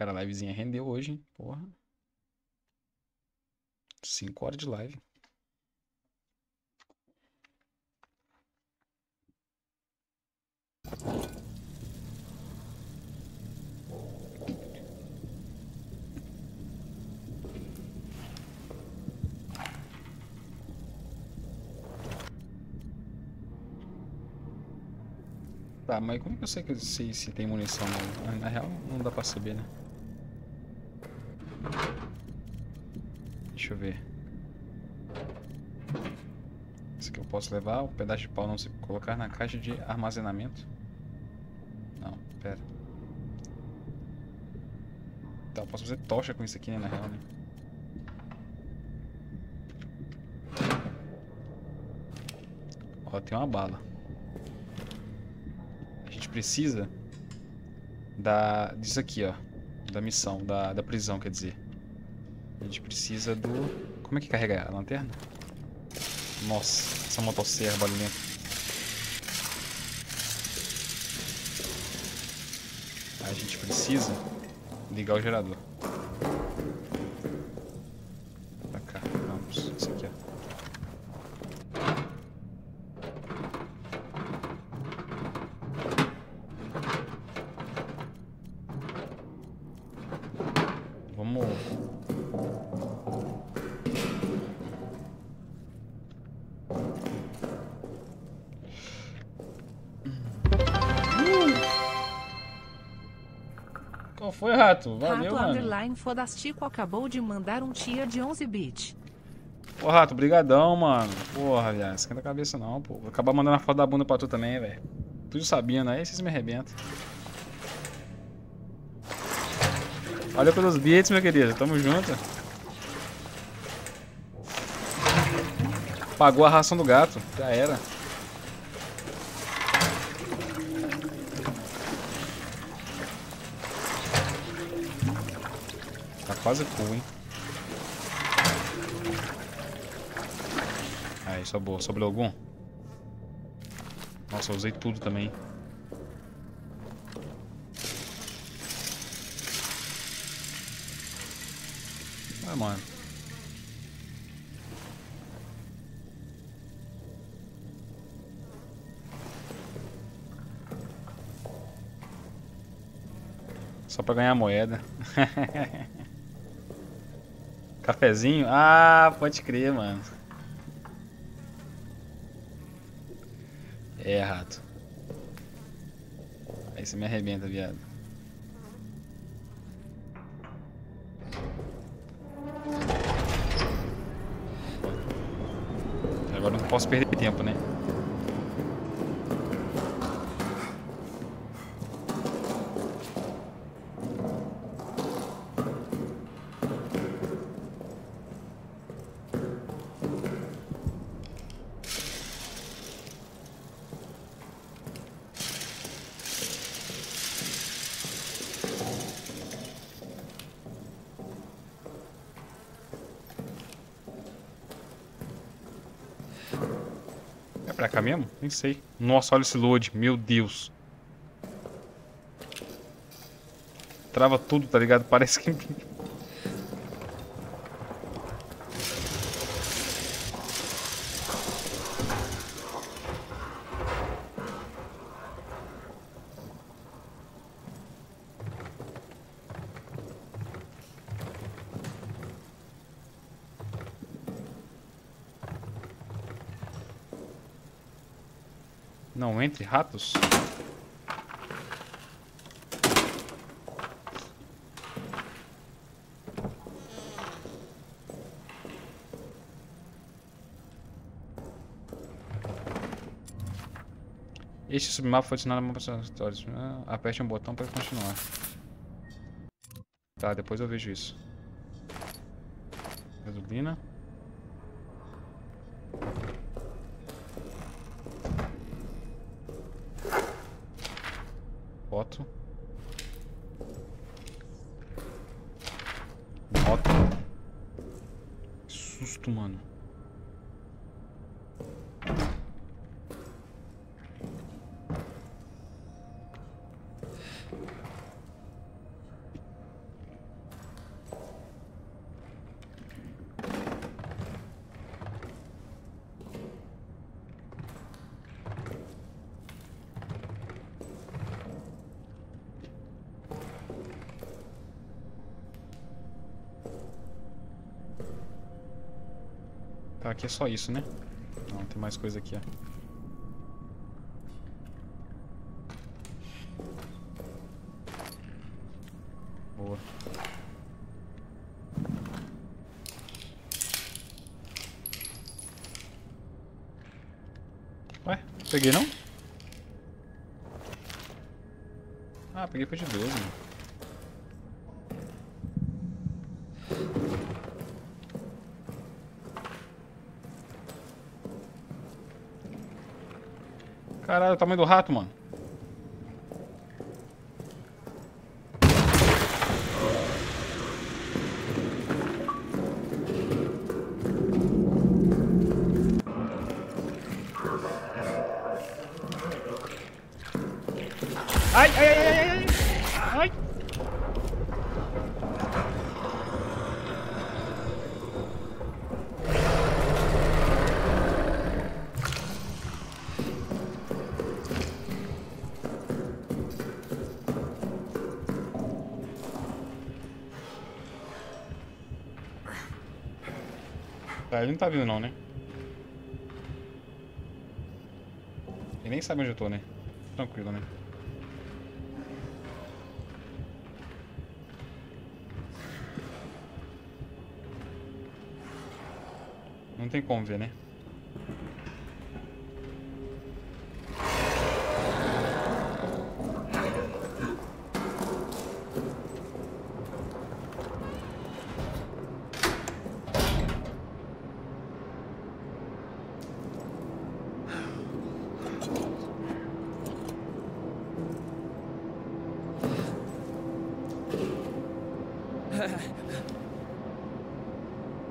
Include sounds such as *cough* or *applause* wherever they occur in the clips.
Cara, a livezinha rendeu hoje, hein? Porra. 5 horas de live. Tá, mas como que eu sei que se, se tem munição? Na, na real, não dá pra saber, né? Deixa eu ver. Esse aqui eu posso levar, o pedaço de pau não se colocar na caixa de armazenamento. Não, pera. Tá, eu posso fazer tocha com isso aqui, né, na real, né? Ó, tem uma bala. A gente precisa da disso aqui, ó. Da missão, da, da prisão, quer dizer. A gente precisa do... Como é que carrega a lanterna? Nossa, essa motosserra ali dentro. A gente precisa ligar o gerador. Rato? Valeu, Rato mano. Underline Fodastico acabou de mandar um tier de 11 bit. Ô, Rato, brigadão, mano. Porra, viado, esquenta a cabeça não, pô. Vou acabar mandando a foto da bunda pra tu também, velho. Tudo sabendo, aí vocês me arrebentam. Valeu pelos beats, meu querido. Tamo junto. Pagou a ração do gato. Já era. Quase full, hein? Aí, sobrou. Sobrou algum? Nossa, usei tudo também. Ah, mano. Só pra ganhar moeda. *laughs* Cafezinho? Ah, pode crer, mano. É, rato. Aí você me arrebenta, viado. Agora não posso perder tempo, né? É pra cá mesmo? Nem sei. Nossa, olha esse load. Meu Deus. Trava tudo, tá ligado? Parece que... Não entre ratos? Este submapa foi adicionado a mapas aleatórios. Ah, Aperte um botão para continuar. Tá, depois eu vejo isso. Gasolina. Aqui é só isso, né? Não, tem mais coisa aqui, ó. Boa. Ué, peguei não? Ah, peguei foi de 12. Caralho, o tamanho do rato, mano. Tá, ele não tá vindo não, né? Ele nem sabe onde eu tô, né? Tranquilo, né? Não tem como ver, né?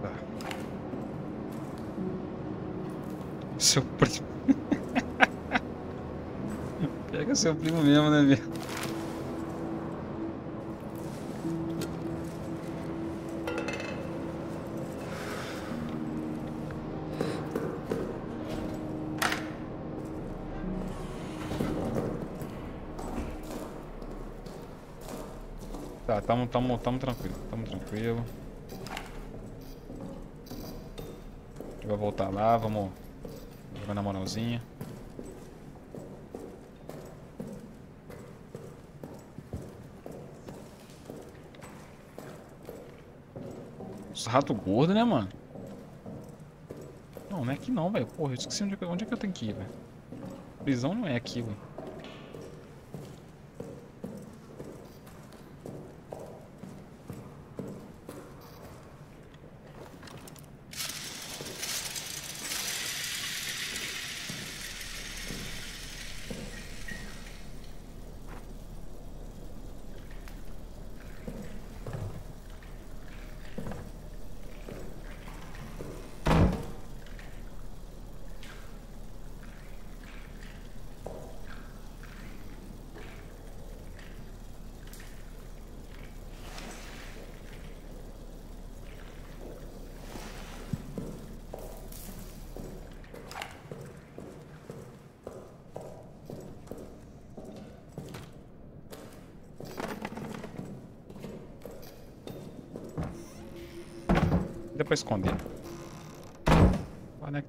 Tá. Seu primo. *laughs* Pega seu primo mesmo, né, meu? Tá, tamo, tamo, tamo tranquilo, tamo tranquilo. Vai voltar lá, vamos na moralzinha. Os rato gordo, né, mano? Não, não é aqui não, velho. Porra, eu esqueci onde, é que- onde é que eu tenho que ir, velho. Prisão não é aqui, velho. Pra esconder. Onde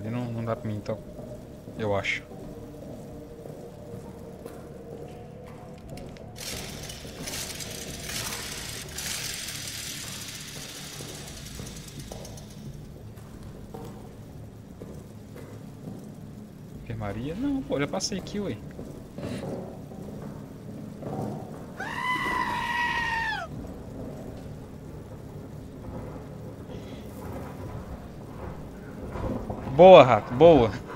verdade. Não, não dá pra mim, então. Eu acho. Enfermaria? Não, pô, já passei aqui, ué. Boa, rato, boa.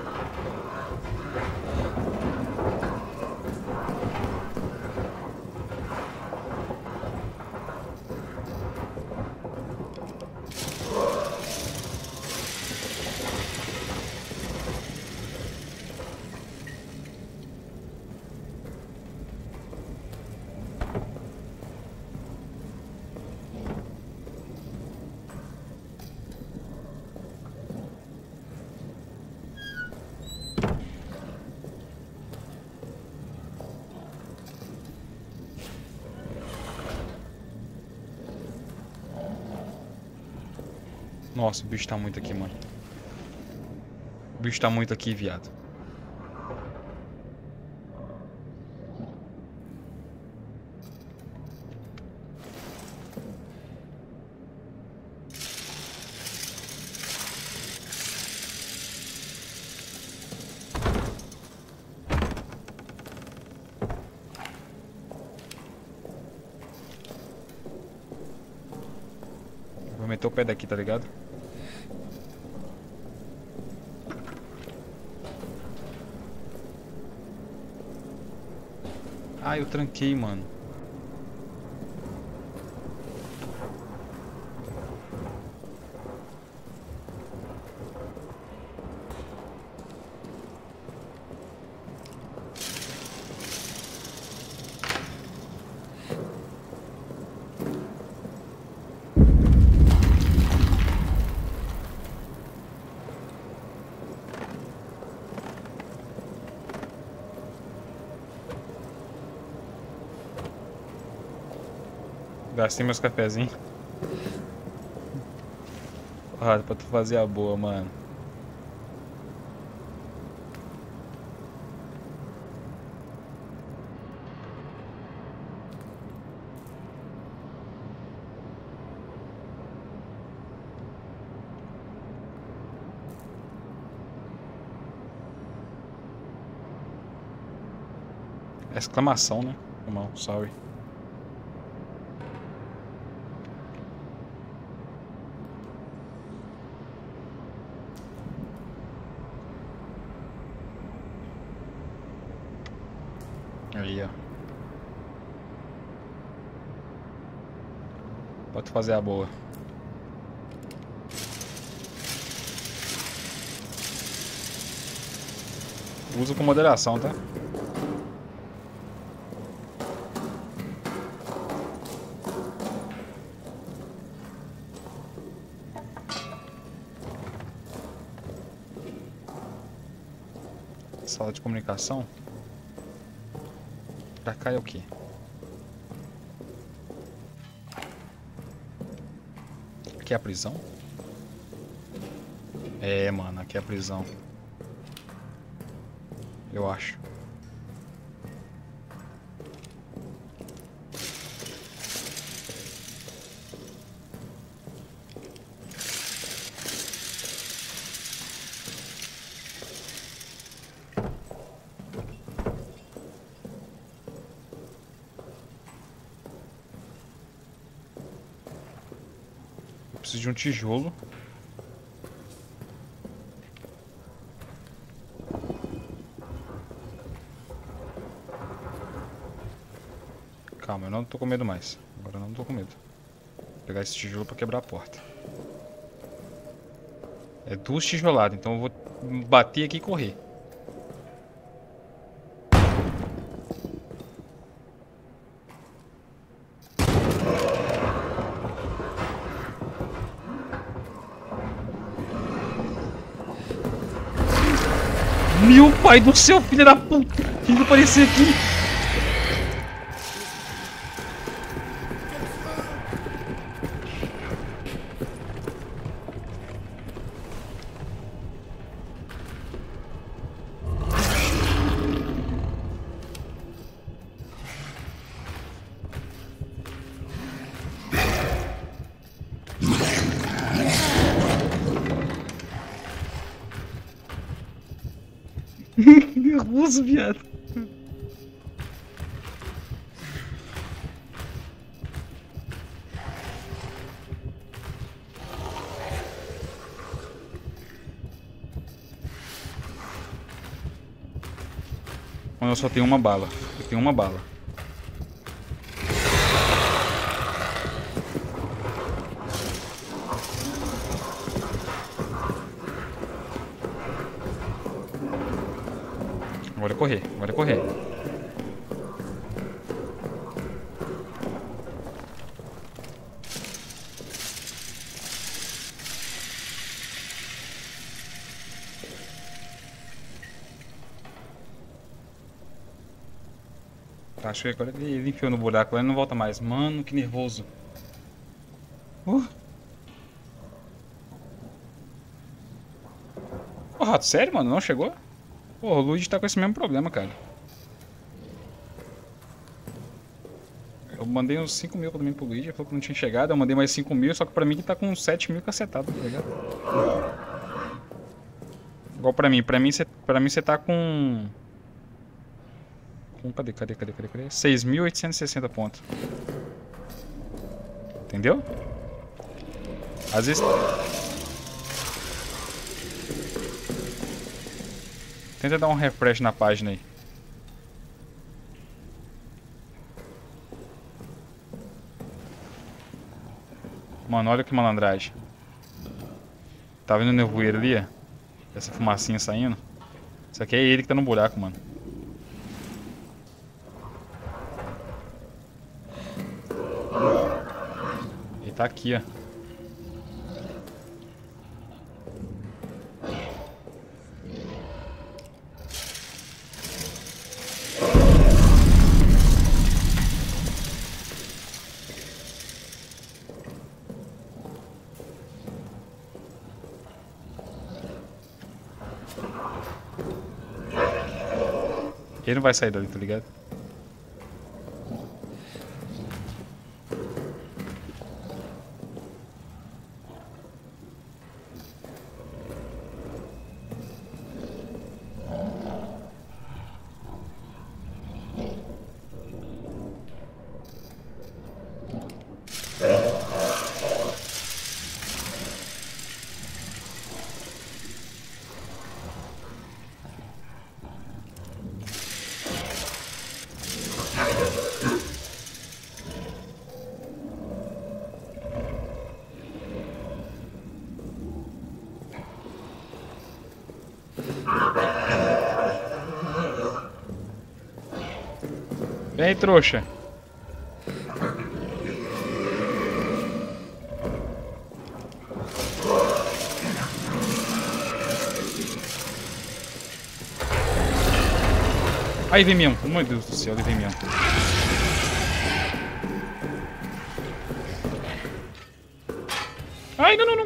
Nossa, o bicho tá muito aqui, mano. O bicho tá muito aqui, viado. Vou meter o pé daqui, tá ligado? Ah, eu tranquei, mano. Gastei meus cafezinhos. Porra, pra tu fazer a boa, mano. Exclamação, né? Irmão, sorry. Aí, ó. Pode fazer a boa. Usa com moderação, tá? Sala de comunicação. Pra cá é o quê? Aqui é a prisão? É, mano, aqui é a prisão. Eu acho. De um tijolo. Calma, eu não tô com medo mais. Agora eu não tô com medo. Vou pegar esse tijolo pra quebrar a porta. É duas tijoladas, então eu vou bater aqui e correr. Pai do céu, filha da puta! Fiz aparecer aqui! Nervoso, viado. Mano, eu só tenho uma bala. Eu tenho uma bala. Correr, agora é correr. Tá, acho que agora ele ele enfiou no buraco lá e não volta mais. Mano, que nervoso. Uh. Ô, Rato, sério, mano? Não chegou? Pô, o Luigi tá com esse mesmo problema, cara. Eu mandei uns 5 mil também pro Luigi, ele falou que não tinha chegado, eu mandei mais 5 mil, só que pra mim que tá com 7 mil cacetado, tá ligado? Igual pra mim, pra mim você pra mim, tá com... com... Cadê, cadê, cadê, cadê, cadê? 6.860 pontos. Entendeu? Às vezes... Tenta dar um refresh na página aí. Mano, olha que malandragem. Tá vendo o nevoeiro ali? ó? Essa fumacinha saindo? Isso aqui é ele que tá no buraco, mano. Ele tá aqui, ó. Vai sair dali, tá ligado? Vem trouxa. Aí vem mesmo. Meu Deus do céu, ele vem mesmo. Ai, não, não, não.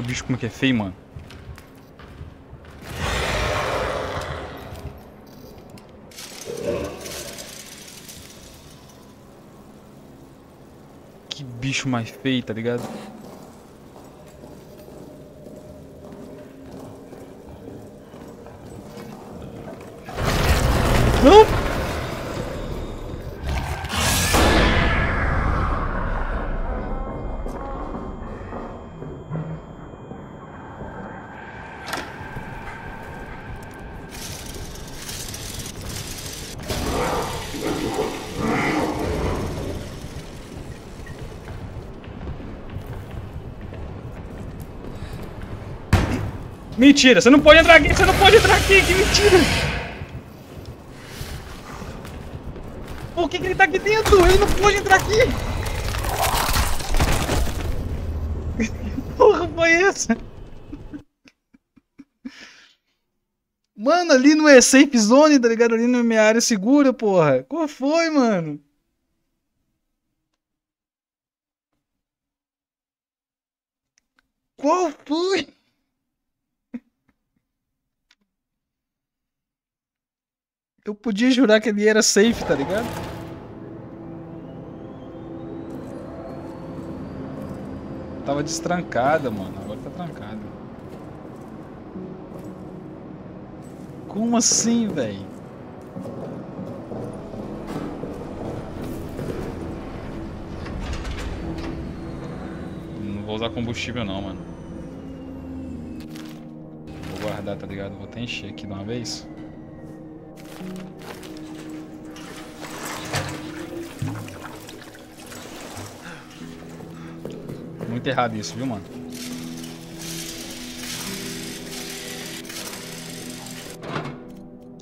Olha o bicho como que é feio, mano. Que bicho mais feio, tá ligado? Não! Mentira, você não pode entrar aqui, você não pode entrar aqui, que mentira! Por que, que ele tá aqui dentro? Ele não pode entrar aqui! *laughs* Porra, foi essa? Mano, ali não é safe zone, tá ligado? Ali não é minha área segura, porra. Qual foi, mano? Qual foi? Eu podia jurar que ele era safe, tá ligado? Tava destrancada, mano. Agora tá trancada. Como assim, velho? Não vou usar combustível não, mano. Vou guardar, tá ligado? Vou até encher aqui de uma vez. Muito errado isso, viu, mano?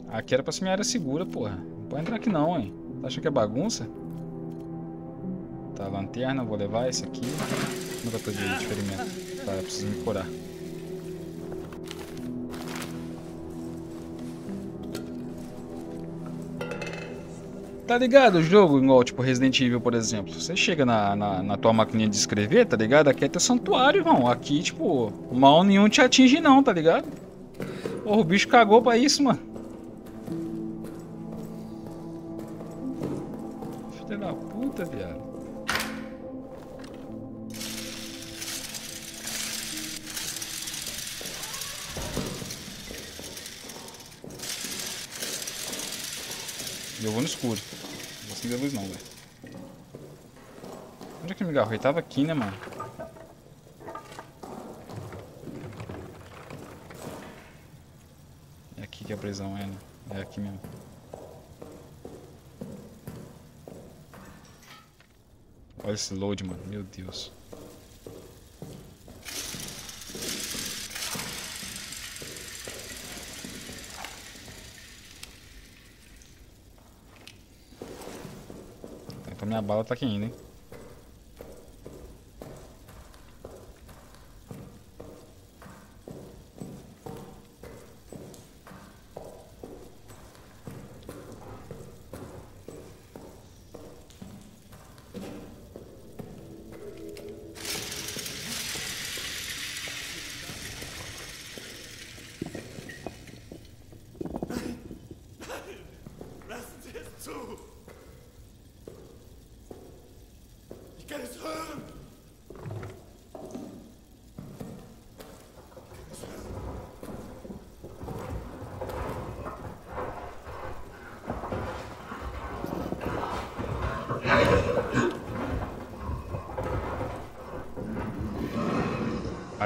Aqui era pra ser minha área segura, porra. Não pode entrar aqui não, hein? Tá achando que é bagunça? Tá, lanterna, vou levar esse aqui. Como é que eu tô de ferimento? Tá, eu preciso me curar. Tá ligado o jogo, igual tipo Resident Evil, por exemplo. Você chega na, na, na tua maquininha de escrever, tá ligado? Aqui é teu santuário, irmão. Aqui, tipo, mal nenhum te atinge não, tá ligado? Porra, o bicho cagou pra isso, mano. Ele tava aqui, né, mano? É aqui que a prisão, é, né? É aqui mesmo. Olha esse load, mano. Meu Deus. Então minha bala tá aqui ainda, hein? Lassen Sie es zu! Ich kann es hören!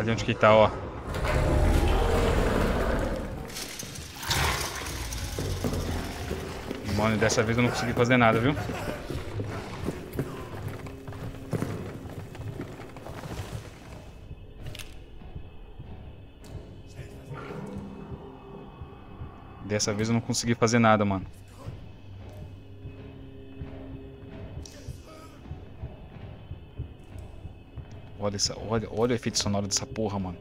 Ali onde que tá, ó. Mano, dessa vez eu não consegui fazer nada, viu? Dessa vez eu não consegui fazer nada, mano. Olha, essa, olha, olha o efeito sonoro dessa porra, mano.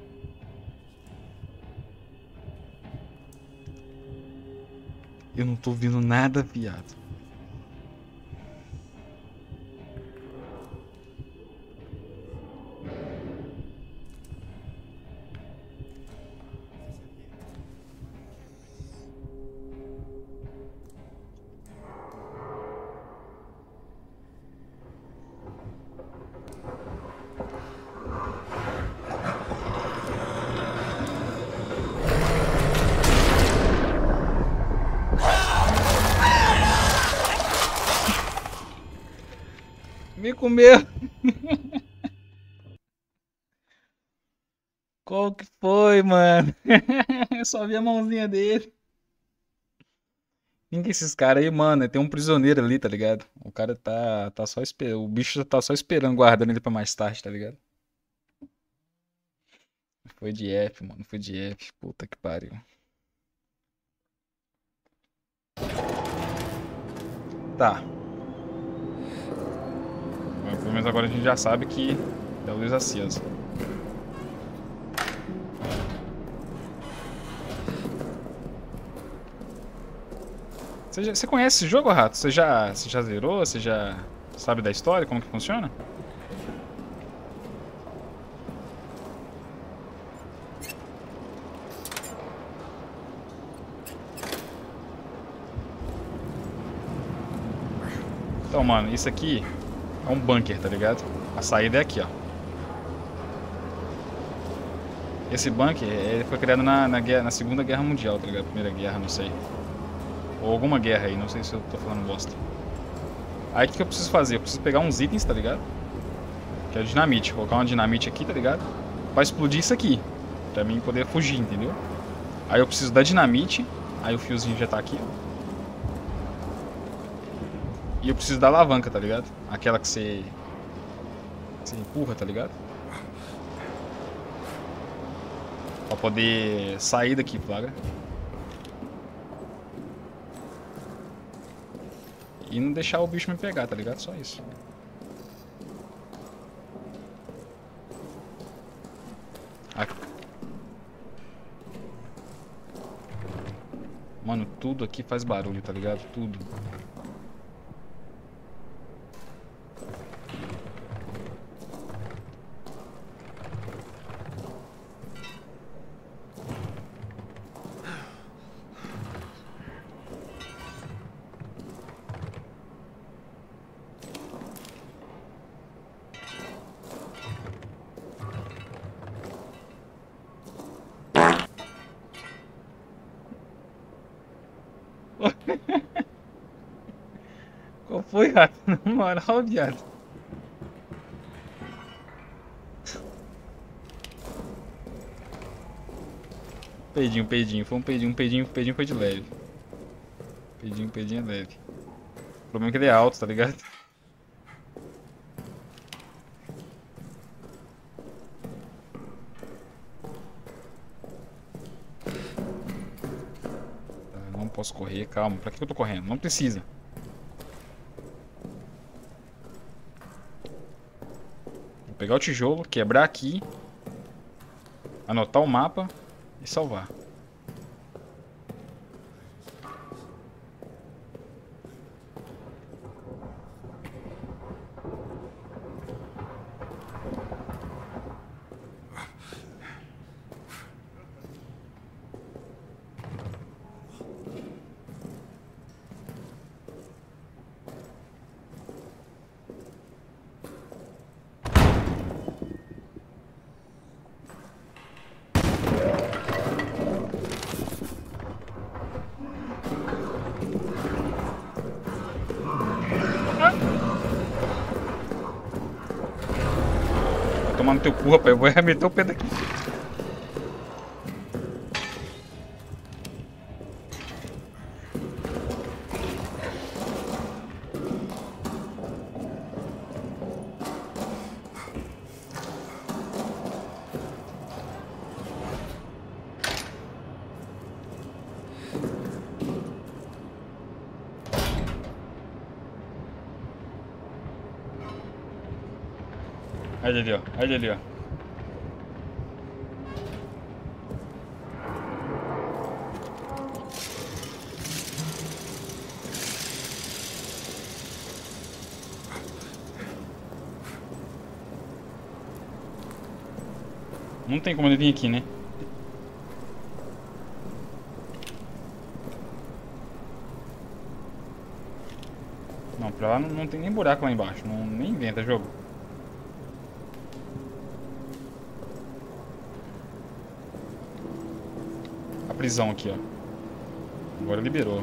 Eu não tô ouvindo nada, viado. Só vi a mãozinha dele. Quem que esses caras aí, mano? Tem um prisioneiro ali, tá ligado? O cara tá, tá só esperando. O bicho tá só esperando, guardando ele pra mais tarde, tá ligado? Foi de F, mano. Foi de F. Puta que pariu. Tá. Pelo menos agora a gente já sabe que é a luz acesa. Você, já- você conhece esse jogo, Rato? Você já, você já zerou? Você já sabe da história? Como que funciona? Então, mano, isso aqui é um bunker, tá ligado? A saída é aqui, ó. Esse bunker, ele foi criado na, na, guerra- na Segunda Guerra Mundial, tá ligado? Primeira Guerra, não sei. Ou alguma guerra aí, não sei se eu tô falando bosta. Aí o que, que eu preciso fazer? Eu preciso pegar uns itens, tá ligado? Que é dinamite. Colocar uma dinamite aqui, tá ligado? Pra explodir isso aqui. Pra mim poder fugir, entendeu? Aí eu preciso da dinamite. Aí o fiozinho já tá aqui, ó. E eu preciso da alavanca, tá ligado? Aquela que você. que Você empurra, tá ligado? Pra poder sair daqui, plaga. E não deixar o bicho me pegar, tá ligado? Só isso. Aqui. Mano, tudo aqui faz barulho, tá ligado? Tudo. Moral, viado. Peidinho, peidinho. Foi um peidinho, um peidinho, um peidinho foi de leve. Peidinho, peidinho é leve. O problema é que ele é alto, tá ligado? Tá, Não posso correr, calma. Pra que eu tô correndo? Não precisa. Pegar o tijolo, quebrar aqui, anotar o mapa e salvar. Tomar no teu cu, rapaz. Eu vou arremeter o pé daqui. Ali, ó. Olha ele ali, ó. Não tem como ele vir aqui, né? Não, pra lá não, não tem nem buraco lá embaixo. Não, nem inventa jogo. Prisão aqui, ó. Agora liberou.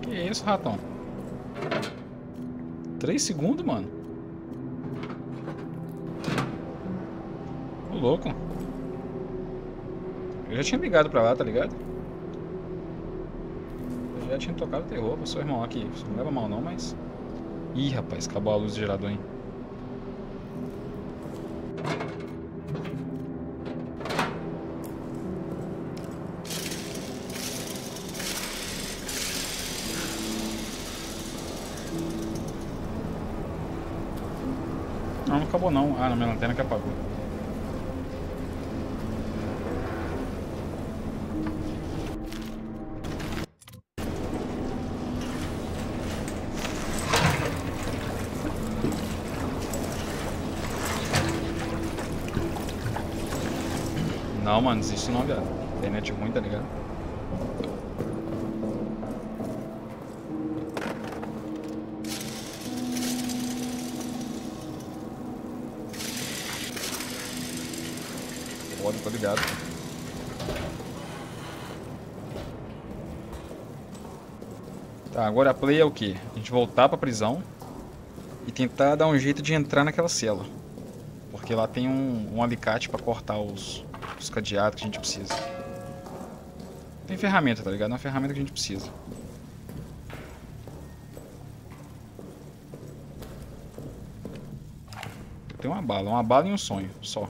Que isso, ratão? Três segundos, mano? louco. Eu já tinha ligado pra lá, tá ligado? Eu já tinha tocado terror pro seu irmão aqui. Você não leva mal não, mas... Ih, rapaz, acabou a luz do gerador, hein? Não, não acabou não. Ah, não, minha lanterna que apagou. Não, mano, desiste não, viado. Internet ruim, tá ligado? Foda, tô ligado. Tá, agora a play é o quê? A gente voltar pra prisão e tentar dar um jeito de entrar naquela cela. Porque lá tem um, um alicate pra cortar os, os cadeados que a gente precisa. Tem ferramenta, tá ligado? É uma ferramenta que a gente precisa. Tem uma bala, uma bala e um sonho, só.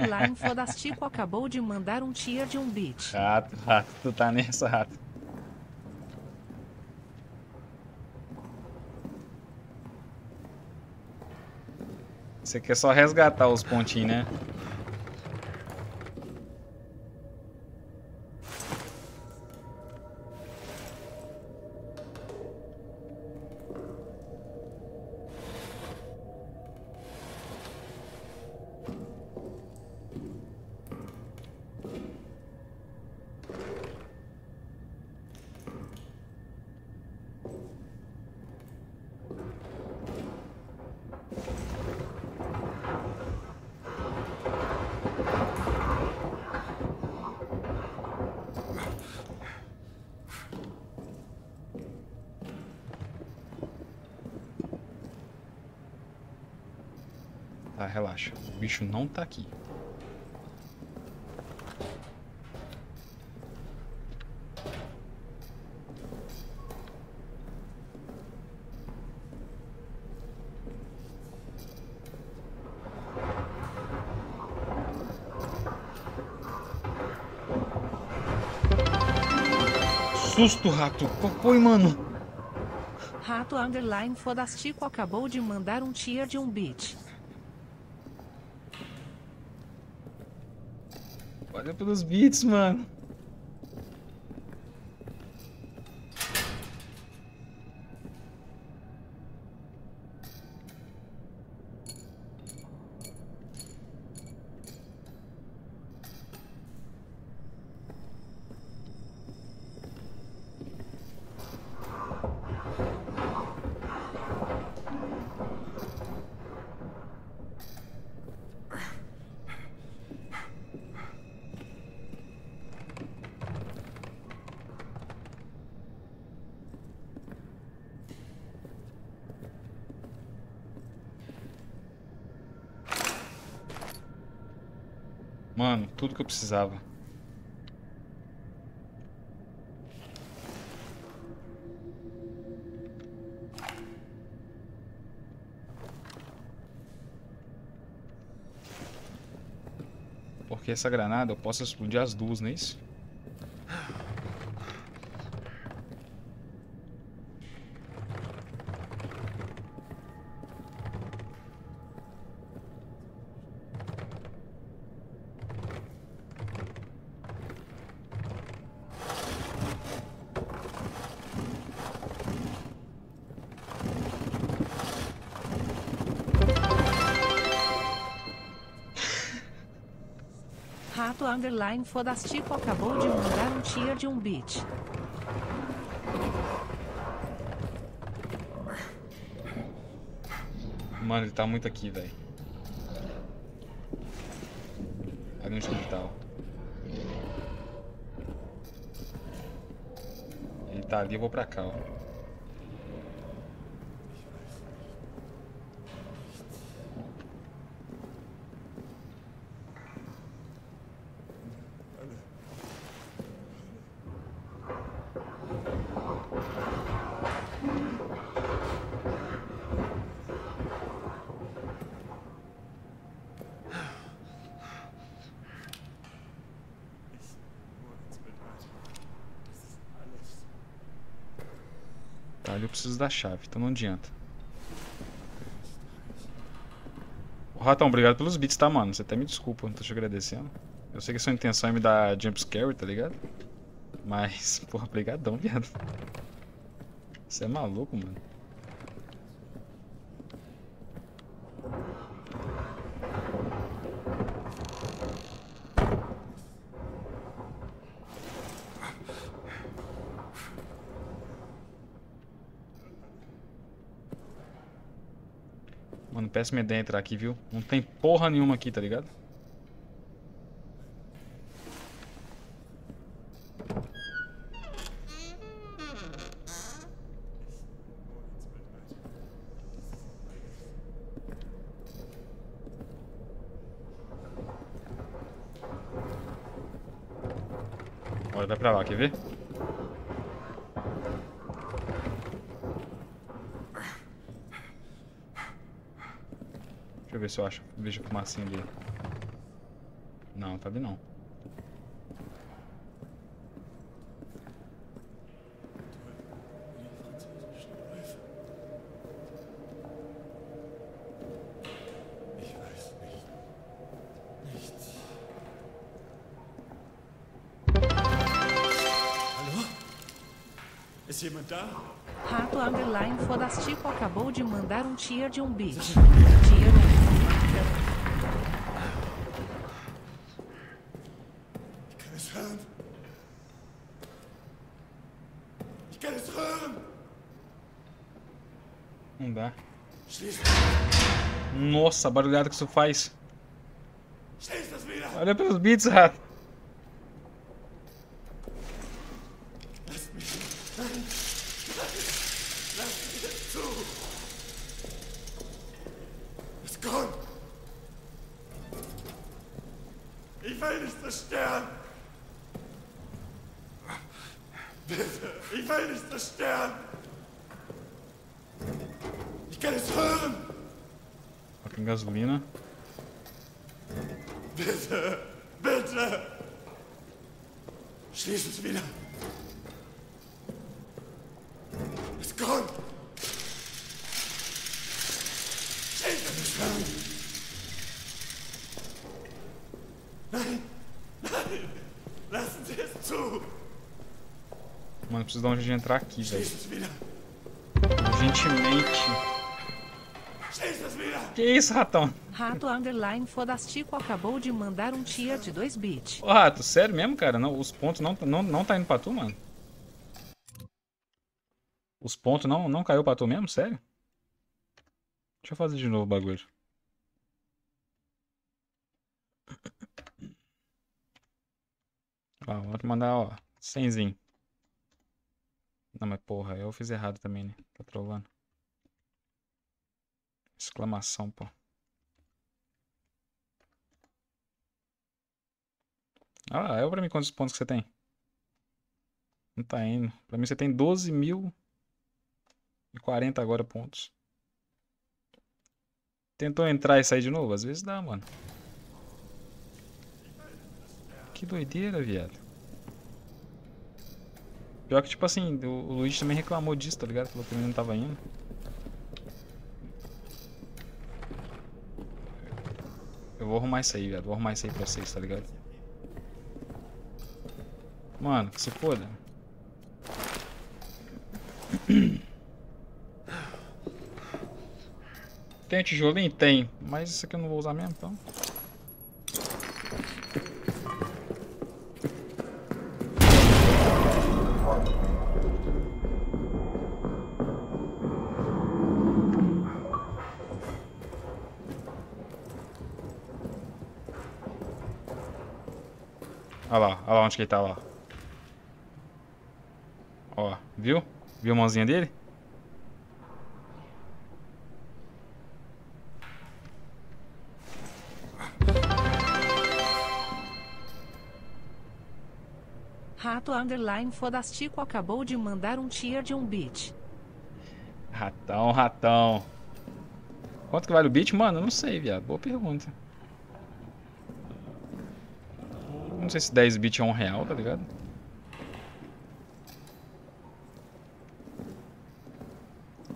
Underline Fodastico acabou de mandar um tier de um bit. Rato, rato, tu tá nessa, rato. Você quer só resgatar os pontinhos, né? Relaxa. O bicho não tá aqui. Susto, rato. Qual foi, mano? Rato Underline Fodastico acabou de mandar um tier de um bit. Olha pelos beats, mano. Mano, tudo que eu precisava. Porque essa granada eu posso explodir as duas, não é isso? Underline Fodastico acabou de mandar um tier de um bit. Mano, ele tá muito aqui, velho. Ali no hospital. Ele tá ali, eu vou pra cá, ó. Tá, ali eu preciso da chave, então não adianta. Ô, Ratão, obrigado pelos bits, tá, mano? Você até me desculpa, não tô te agradecendo. Eu sei que a sua intenção é me dar jumpscare, tá ligado? Mas, *laughs* porra, brigadão, viado. Você é maluco, mano. Péssima ideia entrar aqui, viu? Não tem porra nenhuma aqui, tá ligado? Bora, vai pra lá, quer ver? Ver se eu acho. Vejo a fumacinha ali. Não, tá ali não. Rato Underline Fodastico acabou de mandar um tier de um bit. Tier 1. Ich kann es hören. Ich kann es hören. Não dá. Schließ, Nossa, a barulhada que isso faz. Olha pelos beats, rato. Ich will nicht zerstören. Bitte. Ich will nicht zerstören. Ich kann es hören. Tem gasolina. Bitte. Bitte. Schließ es wieder. Es kommt. Nein. Nein. Lassen Sie es zu. Mano, preciso dar um jeito de entrar aqui, velho. Schließ Que isso, ratão? Rato Underline Fodastico acabou de mandar um tier de 2 bits. Ô, rato, sério mesmo, cara? Não, os pontos não, não, não tá indo pra tu, mano? Os pontos não, não caiu pra tu mesmo? Sério? Deixa eu fazer de novo o bagulho. Ó, vou te mandar, ó, 100zinho. Não, mas porra, eu fiz errado também, né? Tá trolando. Exclamação, pô. Ah é pra mim quantos pontos que você tem? Não tá indo. Pra mim você tem 12 mil e 40 agora pontos. Tentou entrar e sair de novo? Às vezes dá, mano. Que doideira, viado. Pior que, tipo assim, o, o Luigi também reclamou disso, tá ligado? Falou que ele não tava indo. Eu vou arrumar isso aí, viado. Vou arrumar isso aí pra vocês, tá ligado? Mano, que se foda. Tem tijolinho? Tem. Mas isso aqui eu não vou usar mesmo, então. Olha onde que ele tá lá. Ó, viu? Viu a mãozinha dele? Rato Underline Fodastico acabou de mandar um tier de um bit. Ratão, ratão. Quanto que vale o beat? Mano, eu não sei, viado. Boa pergunta. Não sei se 10 bits é um real, tá ligado?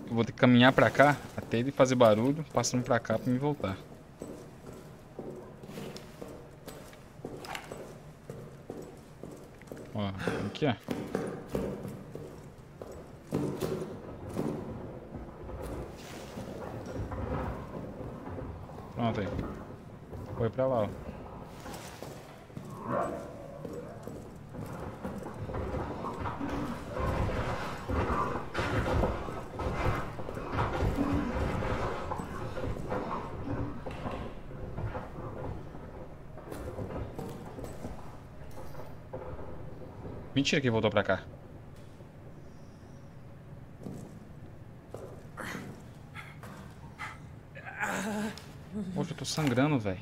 vou ter que caminhar pra cá até ele fazer barulho, passando pra cá pra me voltar. Ó, aqui, ó. Pronto aí. Foi pra lá, ó. Mentira que voltou pra cá. Poxa, eu tô sangrando, velho.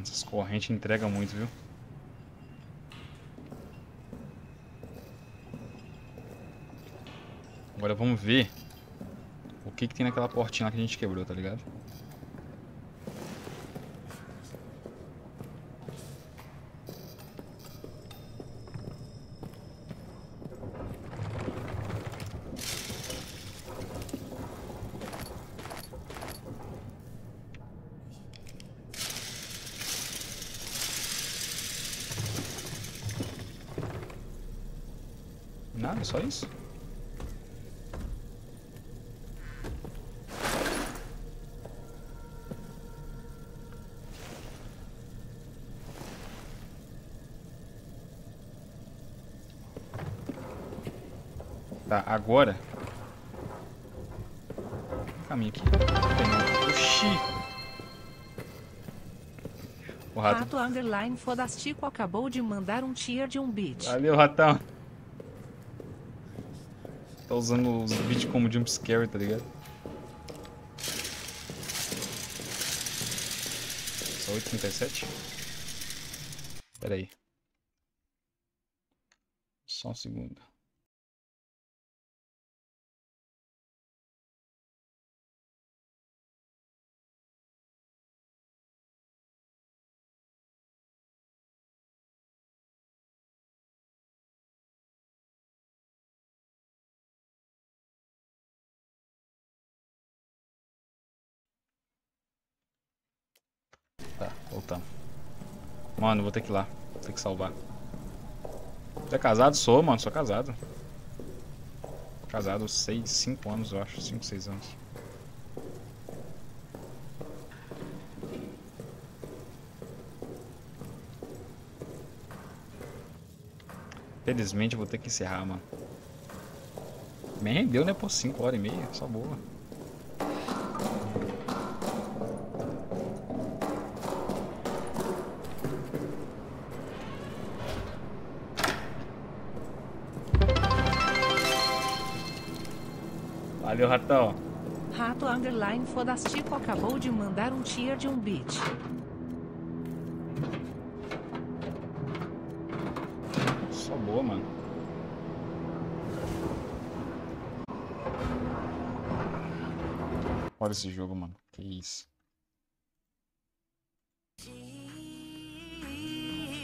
Mano, essas correntes entregam muito, viu? Agora vamos ver o que, que tem naquela portinha lá que a gente quebrou, tá ligado? Nada, só isso? Tá, agora. Caminho aqui. Tem. Oxi! O rato. Rato Underline Fodastico acabou de mandar um tier de um bit. Valeu, ratão. Tá usando os beats como jumpscare, tá ligado? Só 8,37? Pera aí. Só um segundo. Voltamos. Mano, vou ter que ir lá. Vou ter que salvar. Você é casado? Sou, mano. Sou casado. Casado 6, 5 anos, eu acho. 5, 6 anos. Felizmente vou ter que encerrar, mano. Me rendeu, né? Por 5 horas e meia. Só boa. Ratão. Rato Underline Fodastico acabou de mandar um tier de um bit. Só boa, mano. Olha esse jogo, mano. Que isso.